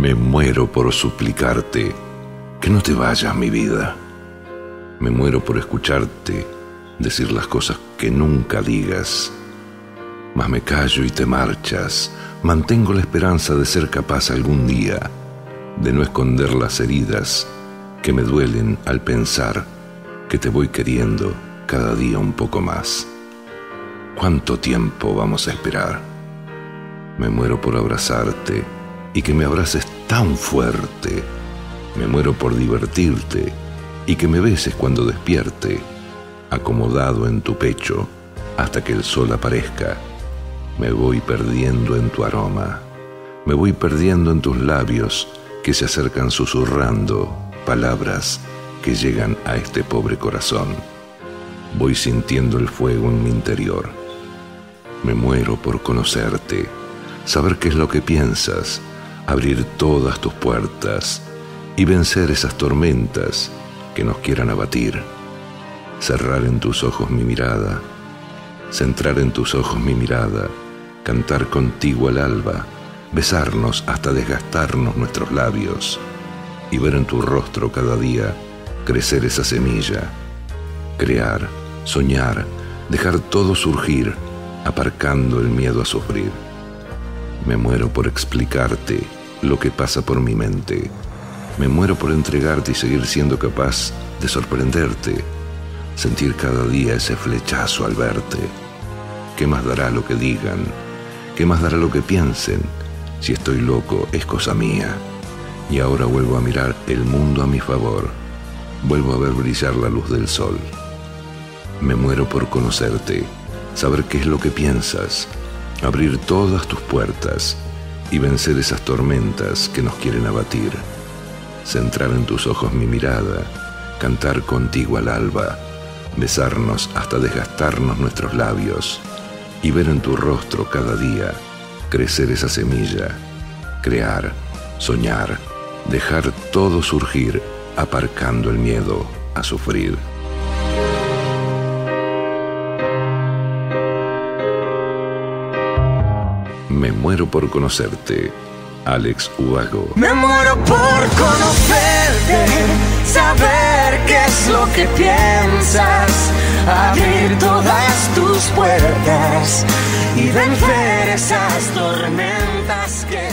Me muero por suplicarte que no te vayas, mi vida. Me muero por escucharte decir las cosas que nunca digas. Mas me callo y te marchas. Mantengo la esperanza de ser capaz algún día de no esconder las heridas que me duelen al pensar que te voy queriendo cada día un poco más. ¿Cuánto tiempo vamos a esperar? Me muero por abrazarte y que me abraces tan fuerte. Me muero por divertirte y que me beses cuando despierte, acomodado en tu pecho hasta que el sol aparezca. Me voy perdiendo en tu aroma, me voy perdiendo en tus labios que se acercan susurrando palabras que llegan a este pobre corazón. Voy sintiendo el fuego en mi interior. Me muero por conocerte, saber qué es lo que piensas, abrir todas tus puertas y vencer esas tormentas que nos quieran abatir. Cerrar en tus ojos mi mirada, centrar en tus ojos mi mirada, cantar contigo al alba, besarnos hasta desgastarnos nuestros labios y ver en tu rostro cada día crecer esa semilla, crear, soñar, dejar todo surgir, aparcando el miedo a sufrir. Me muero por explicarte lo que pasa por mi mente. Me muero por entregarte y seguir siendo capaz de sorprenderte, sentir cada día ese flechazo al verte. ¿Qué más dará lo que digan? ¿Qué más dará lo que piensen? Si estoy loco, es cosa mía. Y ahora vuelvo a mirar el mundo a mi favor. Vuelvo a ver brillar la luz del sol. Me muero por conocerte, saber qué es lo que piensas, abrir todas tus puertas y vencer esas tormentas que nos quieren abatir. Centrar en tus ojos mi mirada, cantar contigo al alba, besarnos hasta desgastarnos nuestros labios y ver en tu rostro cada día crecer esa semilla, crear, soñar, dejar todo surgir, aparcando el miedo a sufrir. Me muero por conocerte, Alex Ubago. Me muero por conocerte, saber qué es lo que piensas, abrir todas tus puertas y vencer esas tormentas que